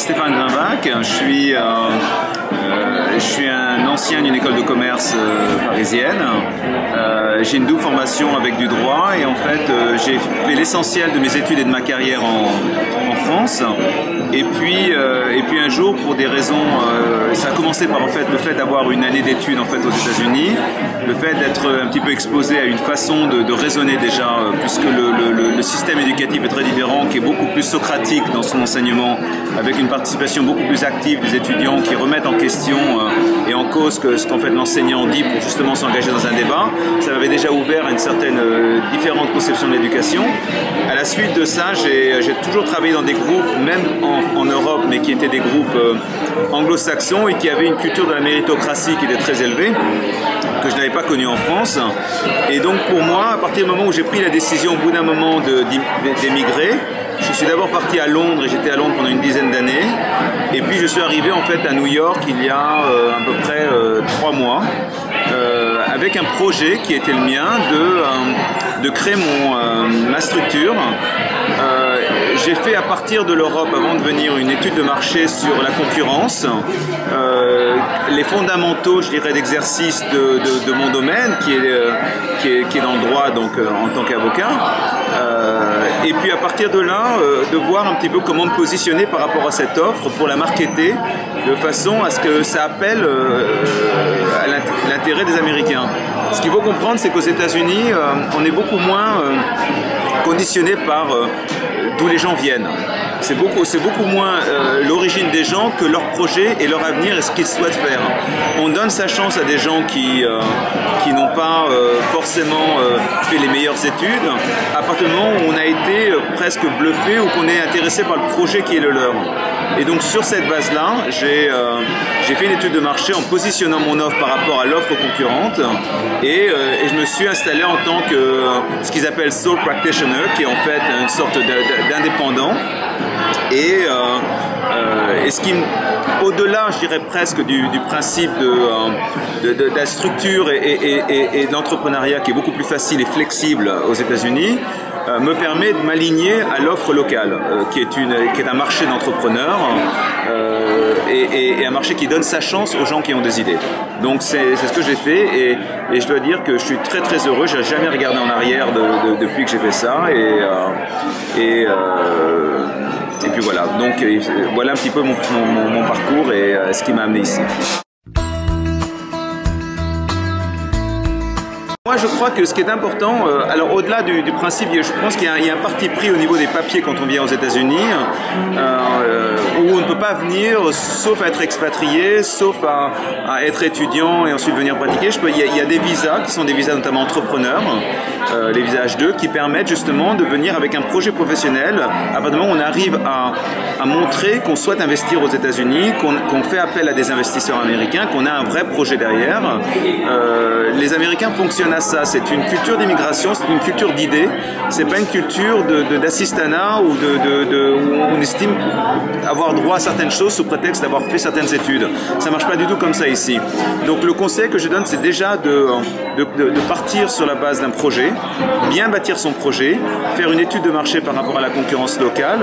Stéphane Grimvac, je suis, euh, euh, je suis un ancien d'une école de commerce euh, parisienne. j'ai une double formation avec du droit et en fait j'ai fait l'essentiel de mes études et de ma carrière en France. Et puis, et puis un jour, pour des raisons, ça a commencé par en fait le fait d'avoir une année d'études en fait aux États-Unis, le fait d'être un petit peu exposé à une façon de, raisonner déjà, puisque le, système éducatif est très différent, qui est beaucoup plus socratique dans son enseignement, avec une participation beaucoup plus active des étudiants qui remettent en question euh, et en cause ce qu'en fait l'enseignant dit pour justement s'engager dans un débat. Ça m'avait déjà ouvert à une certaine euh, différente conception de l'éducation. À la suite de ça, j'ai toujours travaillé dans des groupes, même en, Europe, mais qui étaient des groupes euh, anglo-saxons et qui avaient une culture de la méritocratie qui était très élevée que je n'avais pas connu en France. Et donc pour moi, à partir du moment où j'ai pris la décision au bout d'un moment d'émigrer, je suis d'abord parti à Londres et j'étais à Londres pendant une dizaine d'années. Et puis je suis arrivé en fait à New York il y a euh, à peu près euh, trois mois avec un projet qui était le mien de, de créer mon, ma structure. J'ai fait à partir de l'Europe, avant de venir, une étude de marché sur la concurrence, les fondamentaux, je dirais, d'exercice de, mon domaine, qui est, qui est, qui est dans le droit donc, en tant qu'avocat. et puis à partir de là, de voir un petit peu comment me positionner par rapport à cette offre pour la marketer de façon à ce que ça appelle l'intérêt des Américains. Ce qu'il faut comprendre, c'est qu'aux États-Unis, euh, on est beaucoup moins euh, conditionné par euh, d'où les gens viennent. C'est beaucoup, moins euh, l'origine des gens que leur projet et leur avenir et ce qu'ils souhaitent faire. On donne sa chance à des gens qui, euh, qui n'ont pas euh, forcément fait les meilleures études, à partir du moment où on a été presque bluffé ou qu'on est intéressé par le projet qui est le leur. Et donc sur cette base-là, j'ai j'ai fait une étude de marché en positionnant mon offre par rapport à l'offre concurrente et, et, je me suis installé en tant que ce qu'ils appellent sole practitioner, qui est en fait une sorte d'indépendant. Et, euh, euh, et, ce qui, au-delà, je dirais presque du, principe de, euh, de, la structure et, et, et de l'entrepreneuriat qui est beaucoup plus facile et flexible aux États-Unis, me permet de m'aligner à l'offre locale, euh, qui, est une, qui est un marché d'entrepreneurs euh, et, un marché qui donne sa chance aux gens qui ont des idées. Donc c'est ce que j'ai fait et, et, je dois dire que je suis très très heureux. Je n'ai jamais regardé en arrière de, de, depuis que j'ai fait ça et, et et puis voilà, donc voilà un petit peu mon, mon, mon parcours et ce qui m'a amené ici. Moi, je crois que ce qui est important, euh, alors au-delà du, principe, je pense qu'il y, a un parti pris au niveau des papiers quand on vient aux États-Unis, euh, où on ne peut pas venir sauf à être expatrié, sauf à, être étudiant et ensuite venir pratiquer. Il, y a, des visas qui sont des visas notamment entrepreneurs, euh, les visas H2, qui permettent justement de venir avec un projet professionnel. À partir du moment où on arrive à, montrer qu'on souhaite investir aux États-Unis, qu'on qu fait appel à des investisseurs américains, qu'on a un vrai projet derrière. Euh, les Américains fonctionnent ça. C'est une culture d'immigration, c'est une culture d'idées. C'est pas une culture d'assistanat ou de, où on estime avoir droit à certaines choses sous prétexte d'avoir fait certaines études. Ça marche pas du tout comme ça ici. Donc le conseil que je donne, c'est déjà de, partir sur la base d'un projet, bien bâtir son projet, faire une étude de marché par rapport à la concurrence locale,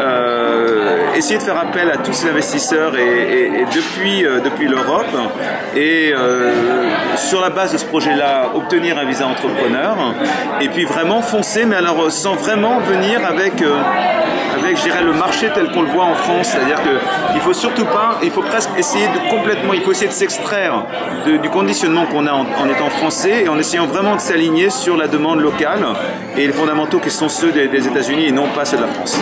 euh, essayer de faire appel à tous ces investisseurs et depuis, euh, depuis l'Europe et euh, sur la base de ce projet-là, obtenir un visa entrepreneur et puis vraiment foncer, mais alors sans vraiment venir avec, euh, avec je dirais, le marché tel qu'on le voit en France. C'est-à-dire qu'il faut surtout pas, il faut presque essayer de complètement, il faut essayer de s'extraire du conditionnement qu'on a en, en, étant français et en essayant vraiment de s'aligner sur la demande locale et les fondamentaux qui sont ceux des, des États-Unis et non pas ceux de la France.